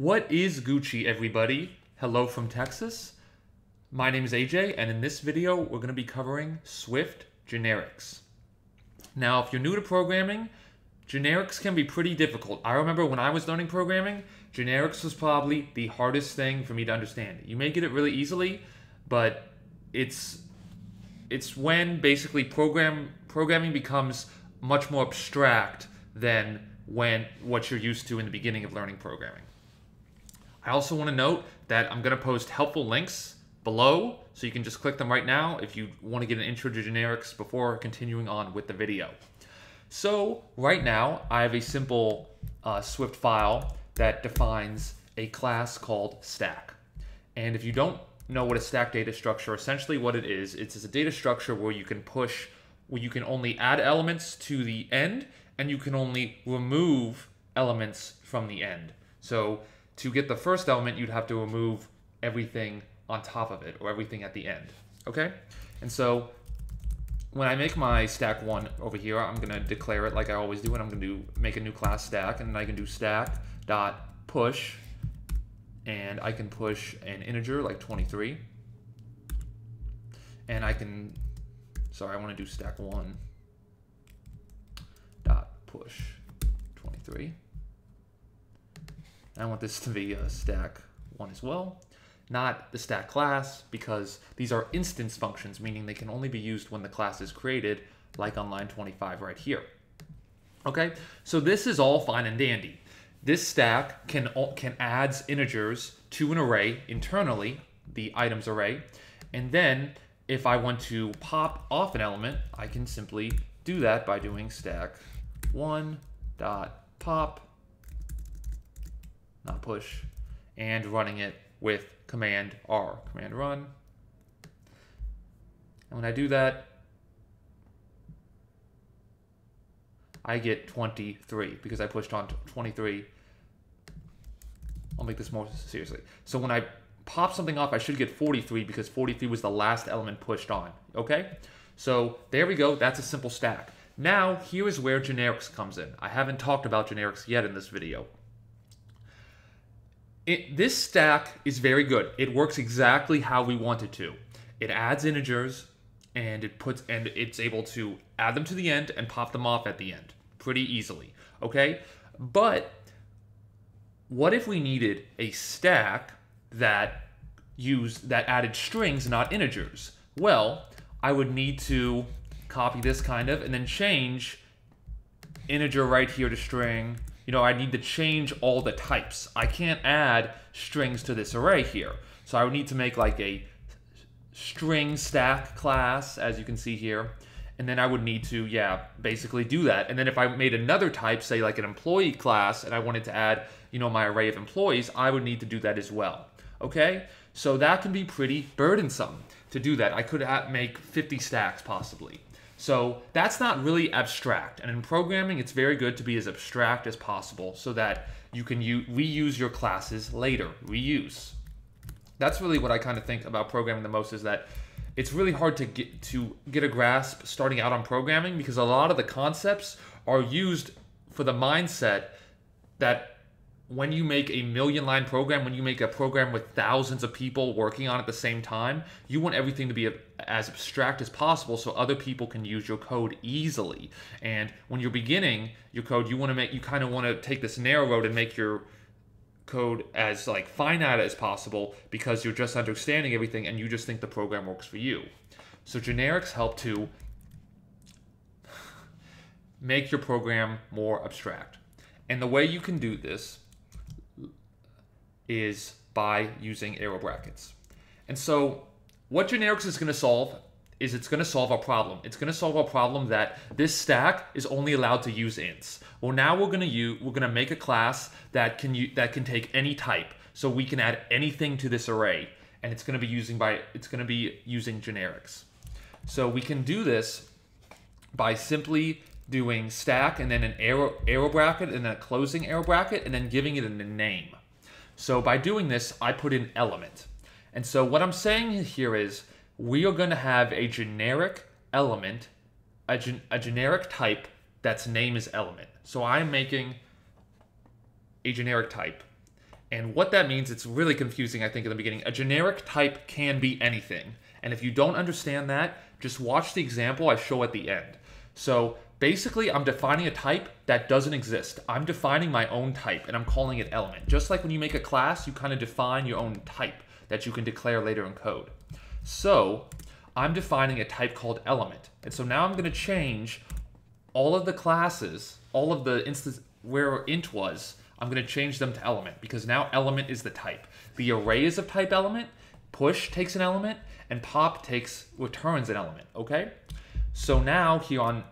What is Gucci, everybody? Hello from Texas. My name is AJ, and in this video, we're going to be covering Swift generics. Now, if you're new to programming, generics can be pretty difficult. I remember when I was learning programming, generics was probably the hardest thing for me to understand. You may get it really easily, but it's it's when basically program programming becomes much more abstract than when what you're used to in the beginning of learning programming. I also want to note that I'm going to post helpful links below, so you can just click them right now if you want to get an intro to generics before continuing on with the video. So right now, I have a simple uh, Swift file that defines a class called stack. And if you don't know what a stack data structure, essentially what it is, it's a data structure where you can push, where you can only add elements to the end, and you can only remove elements from the end. So to get the first element, you'd have to remove everything on top of it or everything at the end. Okay? And so when I make my stack one over here, I'm gonna declare it like I always do, and I'm gonna do make a new class stack, and I can do stack dot push, and I can push an integer like 23, and I can, sorry, I want to do stack one dot push 23. I want this to be a stack one as well, not the stack class, because these are instance functions, meaning they can only be used when the class is created, like on line 25 right here. Okay, so this is all fine and dandy. This stack can, can adds integers to an array internally, the items array, and then if I want to pop off an element, I can simply do that by doing stack one dot pop not push, and running it with Command R, Command Run. And when I do that, I get 23 because I pushed on 23. I'll make this more seriously. So when I pop something off, I should get 43 because 43 was the last element pushed on. Okay? So there we go. That's a simple stack. Now, here is where generics comes in. I haven't talked about generics yet in this video. It, this stack is very good. It works exactly how we want it to. It adds integers and it puts and it's able to add them to the end and pop them off at the end pretty easily. Okay? But what if we needed a stack that used that added strings, not integers? Well, I would need to copy this kind of and then change integer right here to string you know, I need to change all the types. I can't add strings to this array here. So I would need to make like a string stack class, as you can see here. And then I would need to, yeah, basically do that. And then if I made another type, say like an employee class, and I wanted to add, you know, my array of employees, I would need to do that as well. Okay? So that can be pretty burdensome to do that. I could make 50 stacks possibly. So that's not really abstract. And in programming, it's very good to be as abstract as possible so that you can reuse your classes later. Reuse. That's really what I kind of think about programming the most is that it's really hard to get to get a grasp starting out on programming because a lot of the concepts are used for the mindset that when you make a million line program, when you make a program with thousands of people working on it at the same time, you want everything to be as abstract as possible so other people can use your code easily. And when you're beginning your code, you want to make you kind of want to take this narrow road and make your code as like finite as possible because you're just understanding everything and you just think the program works for you. So generics help to make your program more abstract. And the way you can do this is by using arrow brackets. And so what generics is going to solve is it's going to solve a problem. It's going to solve a problem that this stack is only allowed to use ints. Well, now we're going to use we're going to make a class that can you that can take any type. So we can add anything to this array and it's going to be using by it's going to be using generics. So we can do this by simply doing stack and then an arrow arrow bracket and then a closing arrow bracket and then giving it a name. So by doing this, I put in element. And so what I'm saying here is we are going to have a generic element, a, gen a generic type that's name is element. So I'm making a generic type. And what that means, it's really confusing, I think, in the beginning. A generic type can be anything. And if you don't understand that, just watch the example I show at the end. So basically, I'm defining a type that doesn't exist. I'm defining my own type, and I'm calling it element. Just like when you make a class, you kind of define your own type that you can declare later in code. So I'm defining a type called element. And so now I'm going to change all of the classes, all of the instances where int was, I'm going to change them to element because now element is the type. The array is of type element, push takes an element, and pop takes returns an element, okay? So now here on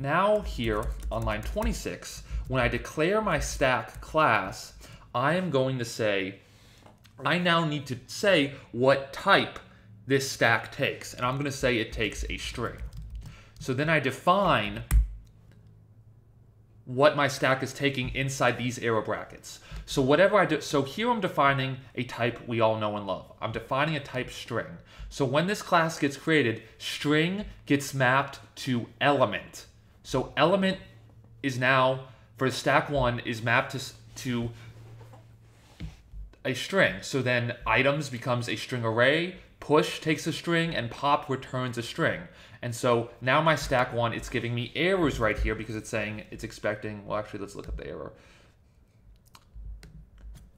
now here on line 26, when I declare my stack class, I am going to say I now need to say what type this stack takes. And I'm going to say it takes a string. So then I define what my stack is taking inside these arrow brackets. So whatever I do, so here I'm defining a type we all know and love. I'm defining a type string. So when this class gets created, string gets mapped to element. So element is now, for stack one, is mapped to, to a string. So then items becomes a string array, push takes a string, and pop returns a string. And so now my stack one, it's giving me errors right here because it's saying it's expecting, well, actually, let's look up the error.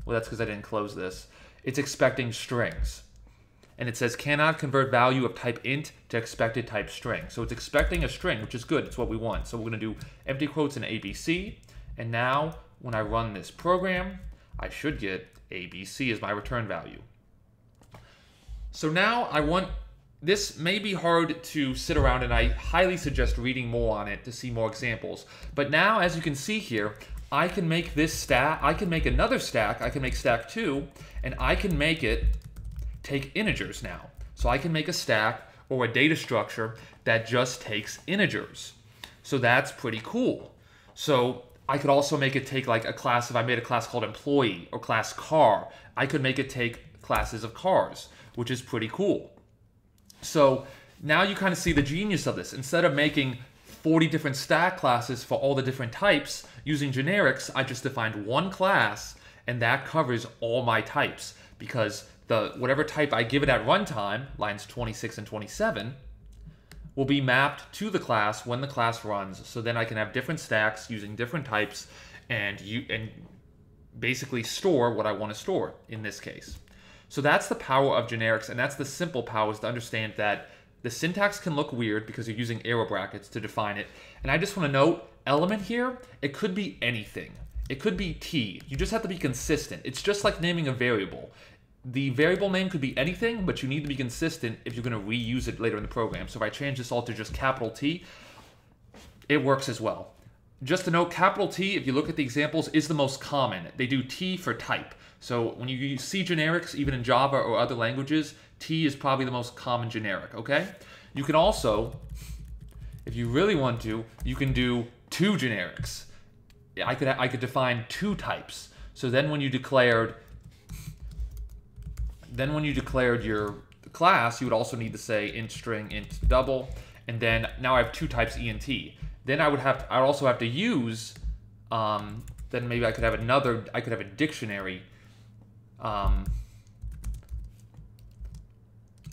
Well, that's because I didn't close this. It's expecting strings. And it says cannot convert value of type int to expected type string. So it's expecting a string, which is good. It's what we want. So we're going to do empty quotes in ABC. And now when I run this program, I should get ABC as my return value. So now I want this may be hard to sit around and I highly suggest reading more on it to see more examples. But now, as you can see here, I can make this stack, I can make another stack, I can make stack two, and I can make it take integers now. So I can make a stack or a data structure that just takes integers. So that's pretty cool. So I could also make it take like a class, if I made a class called employee or class car, I could make it take classes of cars, which is pretty cool. So now you kind of see the genius of this. Instead of making 40 different stack classes for all the different types using generics, I just defined one class and that covers all my types because the whatever type I give it at runtime, lines 26 and 27, will be mapped to the class when the class runs. So then I can have different stacks using different types and you and basically store what I want to store in this case. So that's the power of generics, and that's the simple power is to understand that the syntax can look weird because you're using arrow brackets to define it. And I just want to note, element here, it could be anything. It could be t. You just have to be consistent. It's just like naming a variable. The variable name could be anything, but you need to be consistent if you're going to reuse it later in the program. So if I change this all to just capital T, it works as well. Just to note, capital T, if you look at the examples, is the most common. They do T for type. So when you see generics, even in Java or other languages, T is probably the most common generic, okay? You can also, if you really want to, you can do two generics. I could, I could define two types. So then when you declared, then when you declared your class, you would also need to say int string, int double, and then now I have two types E and T. Then I would have, to, I would also have to use, um, then maybe I could have another, I could have a dictionary um,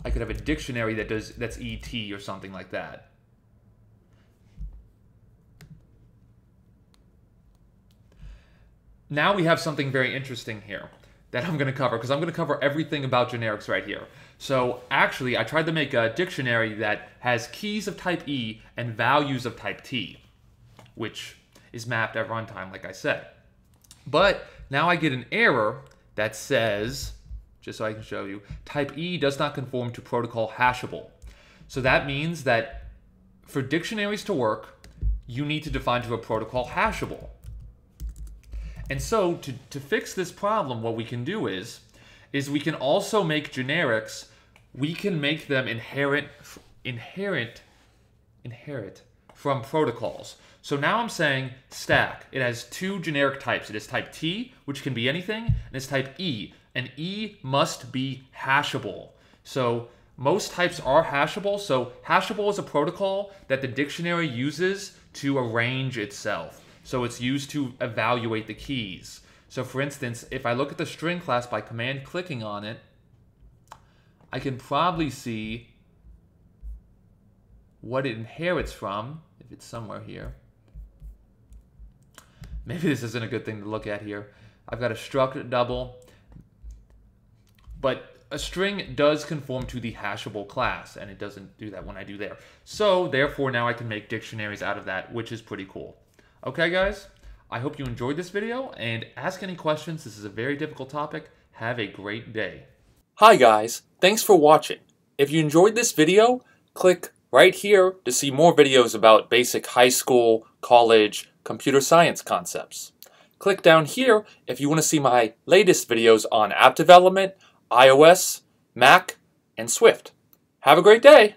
I could have a dictionary that does that's ET or something like that. Now we have something very interesting here that I'm going to cover because I'm going to cover everything about generics right here. So actually, I tried to make a dictionary that has keys of type E and values of type T, which is mapped at runtime, like I said. But now I get an error that says, just so I can show you, type E does not conform to protocol hashable. So that means that for dictionaries to work, you need to define to a protocol hashable. And so to, to fix this problem, what we can do is, is we can also make generics, we can make them inherent, inherent, inherit from protocols. So now I'm saying stack. It has two generic types. It is type T, which can be anything, and it's type E. And E must be hashable. So most types are hashable. So hashable is a protocol that the dictionary uses to arrange itself. So it's used to evaluate the keys. So for instance, if I look at the string class by command clicking on it, I can probably see what it inherits from, if it's somewhere here. Maybe this isn't a good thing to look at here. I've got a struct double, but a string does conform to the hashable class, and it doesn't do that when I do there. So therefore, now I can make dictionaries out of that, which is pretty cool. Okay, guys? I hope you enjoyed this video, and ask any questions. This is a very difficult topic. Have a great day. Hi guys, thanks for watching. If you enjoyed this video, click right here to see more videos about basic high school, college, computer science concepts. Click down here if you want to see my latest videos on app development, iOS, Mac, and Swift. Have a great day!